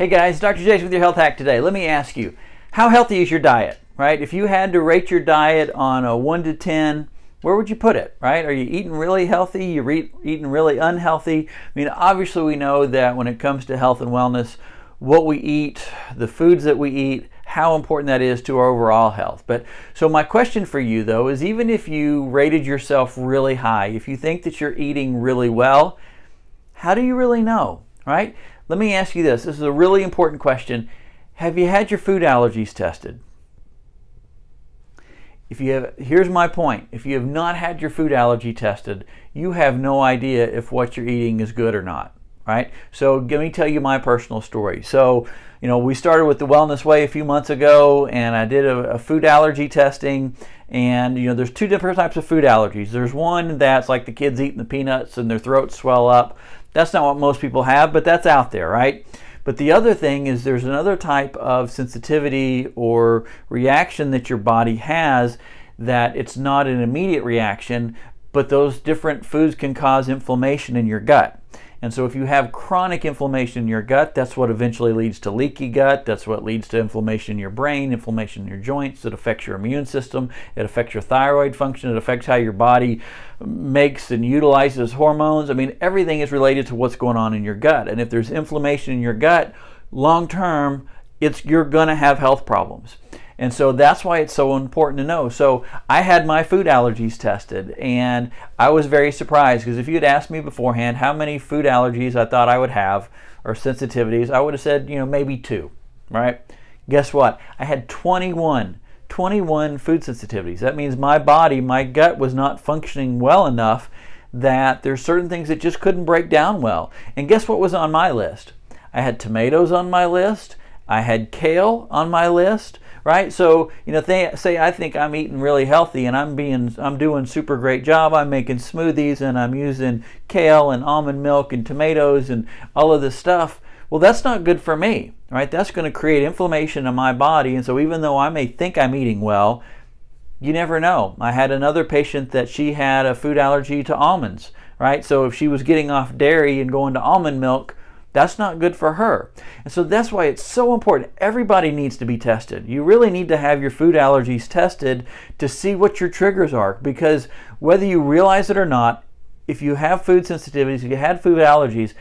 Hey guys, Dr. Jason with your health hack today. Let me ask you, how healthy is your diet, right? If you had to rate your diet on a 1 to 10, where would you put it, right? Are you eating really healthy? You re- eating really unhealthy? I mean, obviously we know that when it comes to health and wellness, what we eat, the foods that we eat, how important that is to our overall health. But so my question for you though is even if you rated yourself really high, if you think that you're eating really well, how do you really know, right? Let me ask you this. This is a really important question. Have you had your food allergies tested? If you have, here's my point. If you have not had your food allergy tested, you have no idea if what you're eating is good or not right? So let me tell you my personal story. So, you know, we started with the Wellness Way a few months ago, and I did a, a, food allergy testing. And you know, there's two different types of food allergies. There's one that's like the kids eating the peanuts and their throats swell up. That's not what most people have, but that's out there, right? But the other thing is there's another type of sensitivity or reaction that your body has that it's not an immediate reaction, but those different foods can cause inflammation in your gut. And so if you have chronic inflammation in your gut, that's what eventually leads to leaky gut. That's what leads to inflammation in your brain, inflammation in your joints. It affects your immune system. It affects your thyroid function. It affects how your body makes and utilizes hormones. I mean, everything is related to what's going on in your gut. And if there's inflammation in your gut, long term, it's you're going to have health problems. And so that's why it's so important to know. So I had my food allergies tested and I was very surprised because if you had asked me beforehand how many food allergies I thought I would have or sensitivities, I would have said, you know, maybe two, right? Guess what? I had 21. 21 food sensitivities. That means my body, my gut was not functioning well enough that there's certain things that just couldn't break down well. And guess what was on my list? I had tomatoes on my list. I had kale on my list right? So you know, they say I think I'm eating really healthy and I'm being I'm doing super great job. I'm making smoothies and I'm using kale and almond milk and tomatoes and all of this stuff. Well, that's not good for me, right? That's going to create inflammation in my body, and so even though I may think I'm eating well, you never know. I had another patient that she had a food allergy to almonds, right? So if she was getting off dairy and going to almond milk, that's not good for her. And so that's why it's so important. Everybody needs to be tested. You really need to have your food allergies tested to see what your triggers are because whether you realize it or not, if you have food sensitivities, if you had food allergies,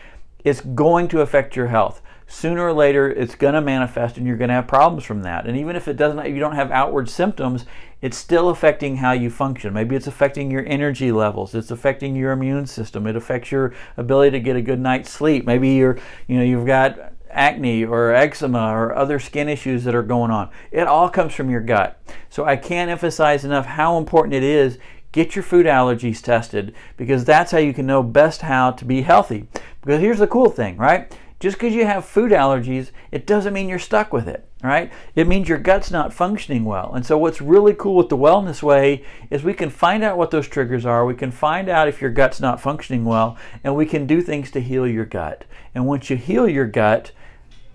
it's going to affect your health sooner or later it's going to manifest and you're going to have problems from that. And even if it doesn't, if you don't have outward symptoms, it's still affecting how you function. Maybe it's affecting your energy levels. It's affecting your immune system. It affects your ability to get a good night's sleep. Maybe you're, you know, you've got acne or eczema or other skin issues that are going on. It all comes from your gut. So I can't emphasize enough how important it is get your food allergies tested because that's how you can know best how to be healthy. Because here's the cool thing, right? Just because you have food allergies, it doesn't mean you're stuck with it, right? It means your gut's not functioning well. And so what's really cool with the wellness way is we can find out what those triggers are. We can find out if your gut's not functioning well, and we can do things to heal your gut. And once you heal your gut,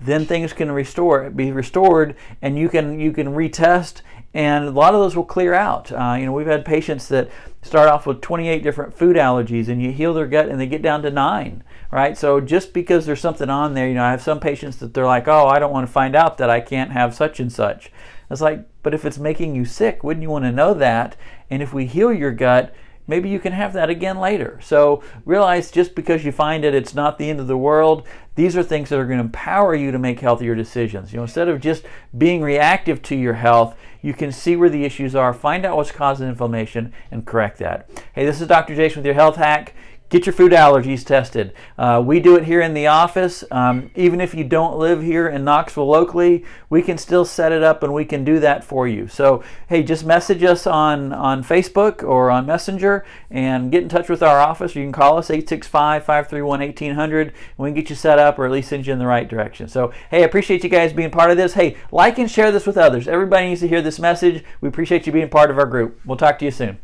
then things can restore be restored and you can you can retest and a lot of those will clear out. Uh, you know, we've had patients that start off with 28 different food allergies and you heal their gut and they get down to nine, right? So just because there's something on there, you know, I have some patients that they're like, oh, I don't want to find out that I can't have such and such. It's like, but if it's making you sick, wouldn't you want to know that? And if we heal your gut, maybe you can have that again later. So realize just because you find it, it's not the end of the world. These are things that are going to empower you to make healthier decisions. You know, instead of just being reactive to your health, you can see where the issues are, find out what's causing inflammation, and correct that. Hey, this is Dr. Jason with your health hack get your food allergies tested. Uh, we do it here in the office. Um, even if you don't live here in Knoxville locally, we can still set it up and we can do that for you. So, hey, just message us on, on Facebook or on Messenger and get in touch with our office. You can call us 865 531 1800 and we can get you set up or at least send you in the right direction. So, hey, I appreciate you guys being part of this. Hey, like and share this with others. Everybody needs to hear this message. We appreciate you being part of our group. We'll talk to you soon.